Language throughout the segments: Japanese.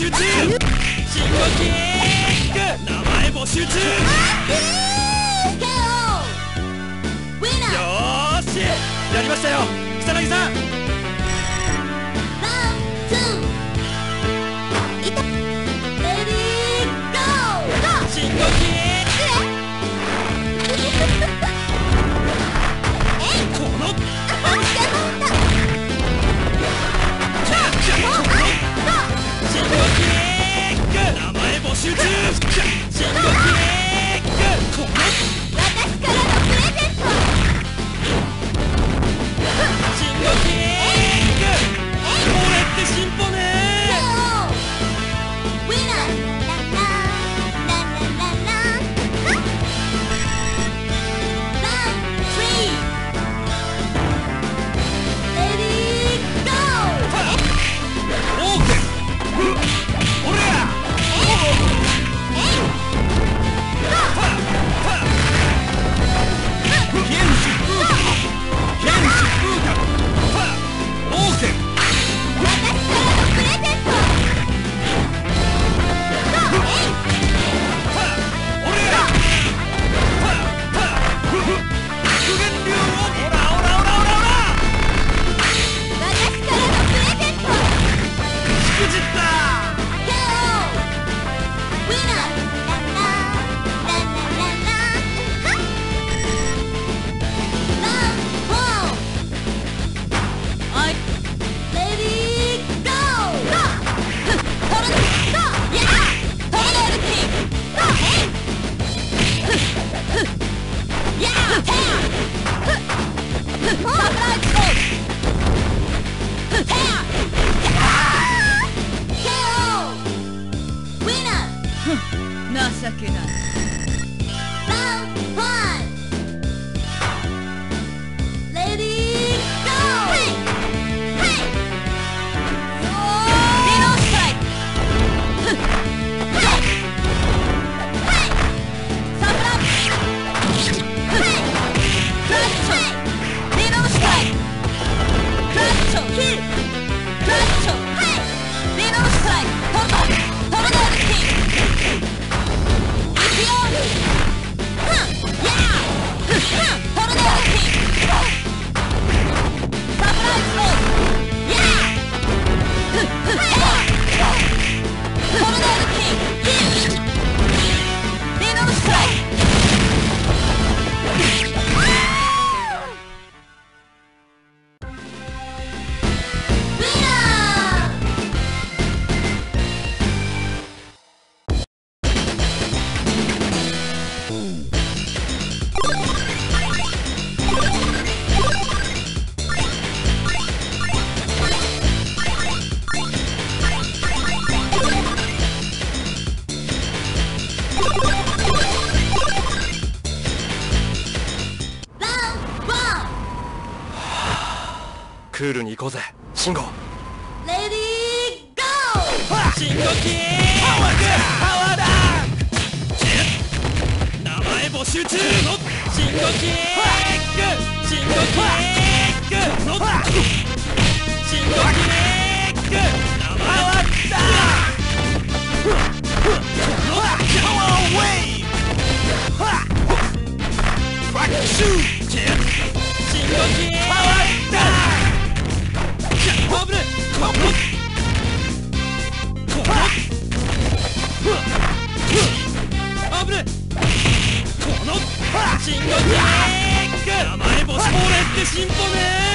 深呼吸名前募集中よーし。やりましたよ。草薙さん前クールに行こうぜ。慎吾レディーゴー深呼吸パワーパワーだ名前募集中深呼吸深呼吸深呼吸名前はだパワーウェイクラックシュパブルコブルあぶねこの深呼吸名前ボスこれって進歩ねー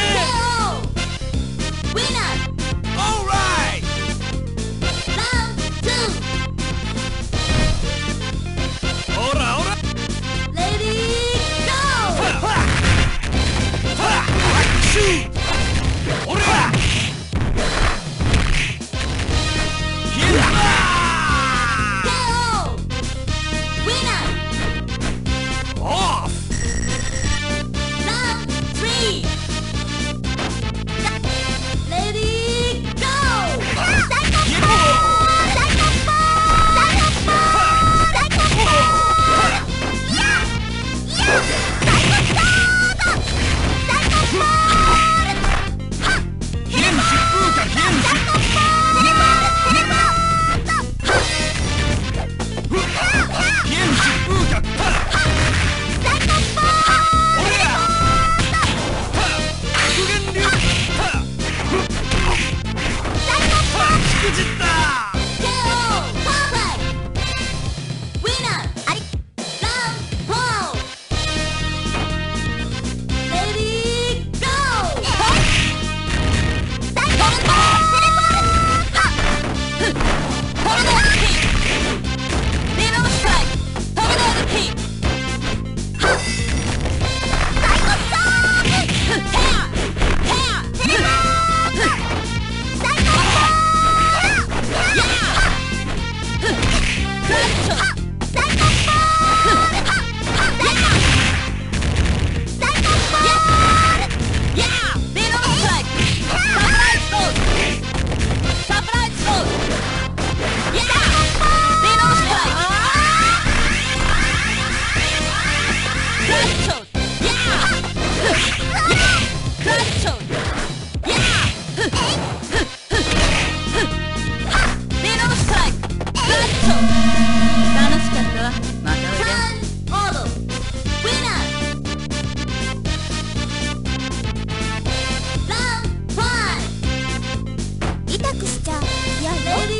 Hello?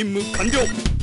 任務完了。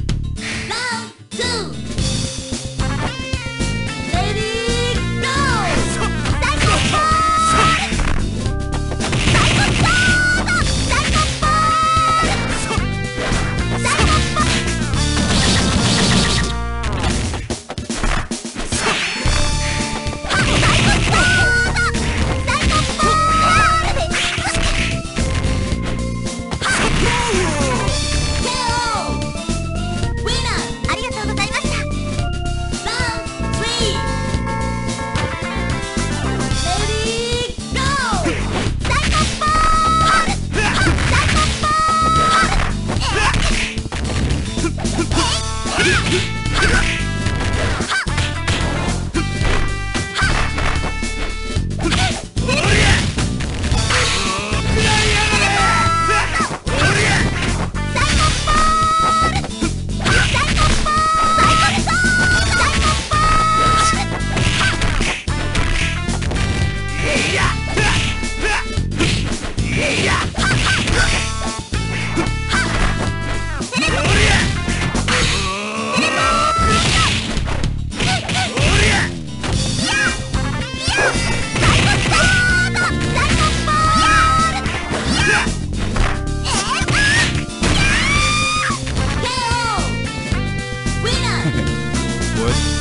good.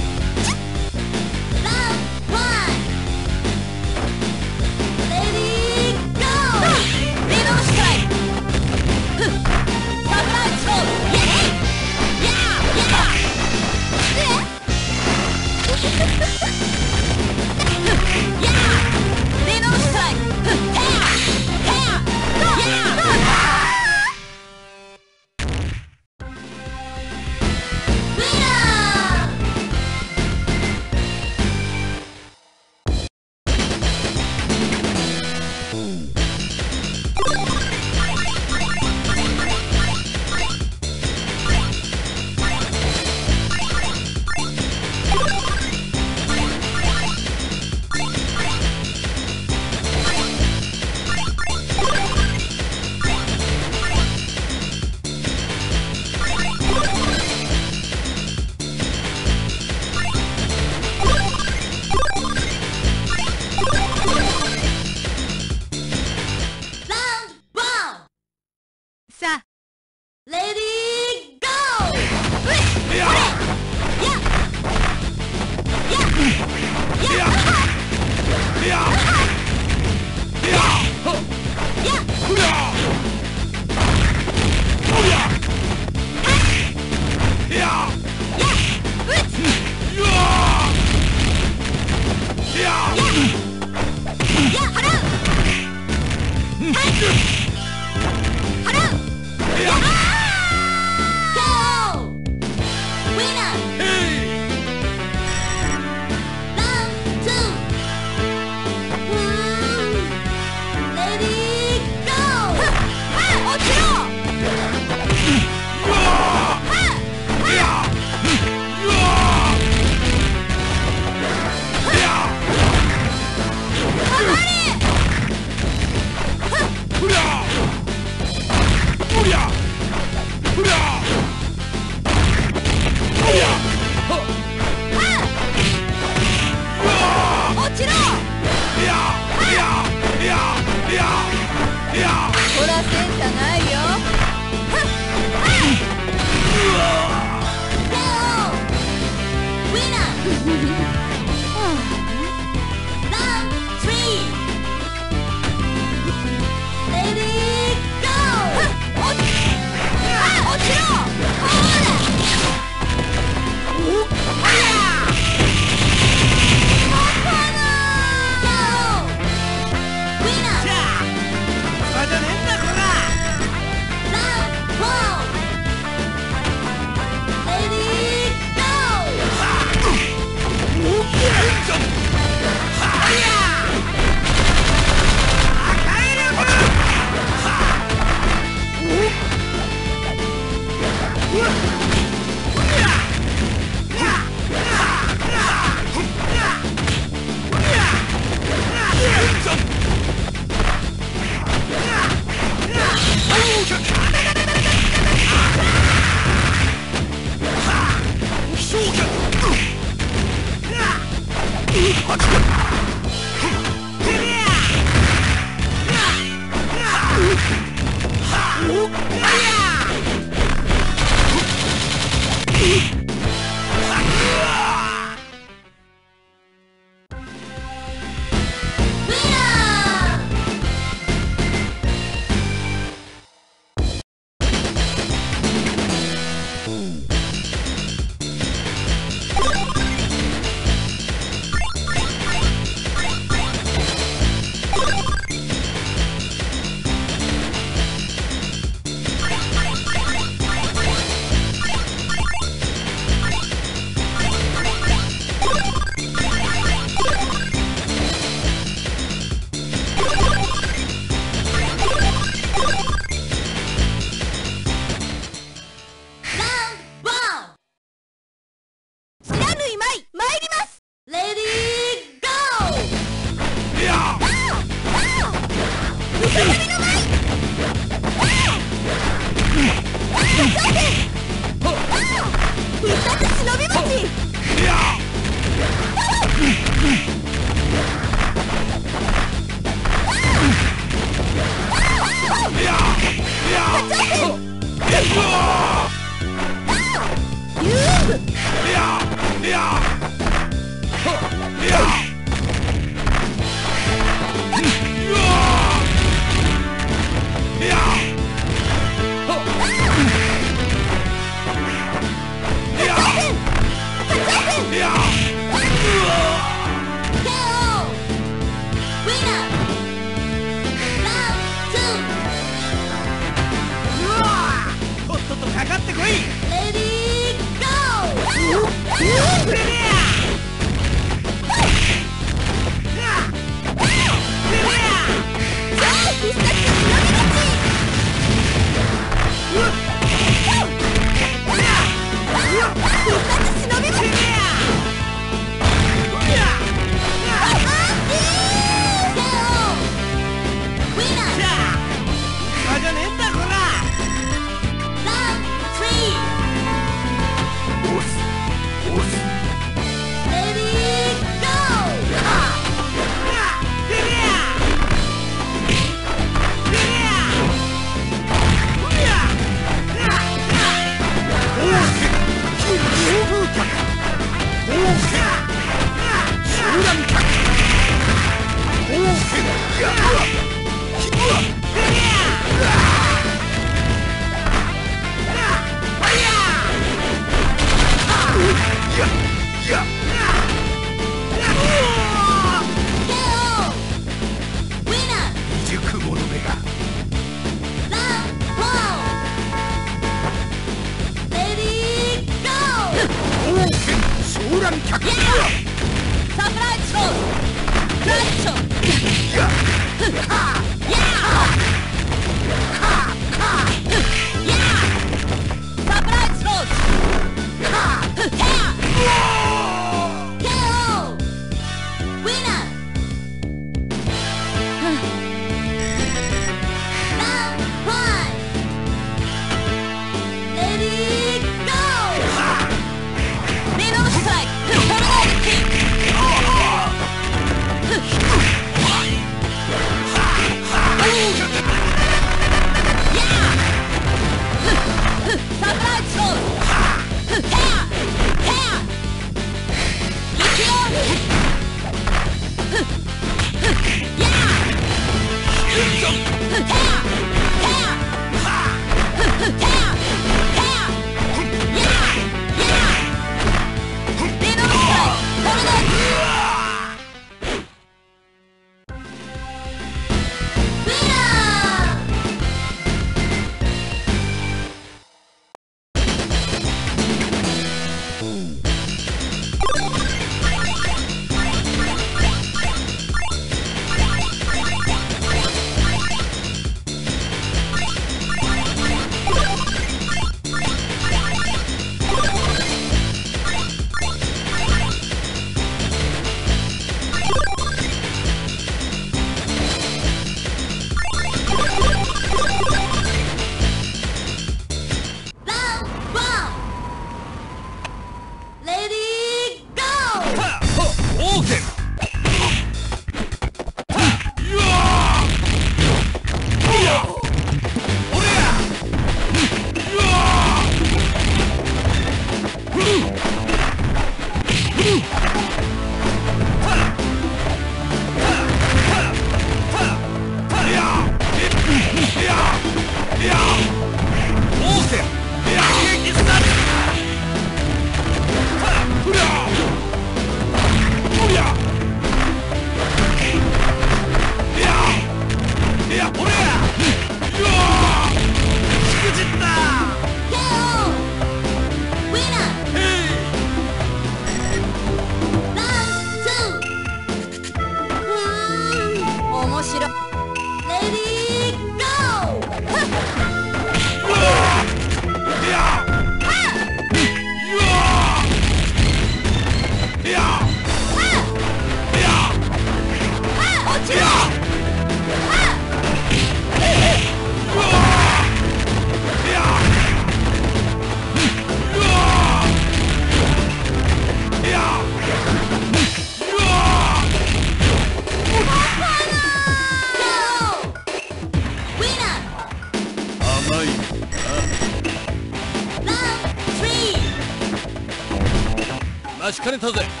たぜ。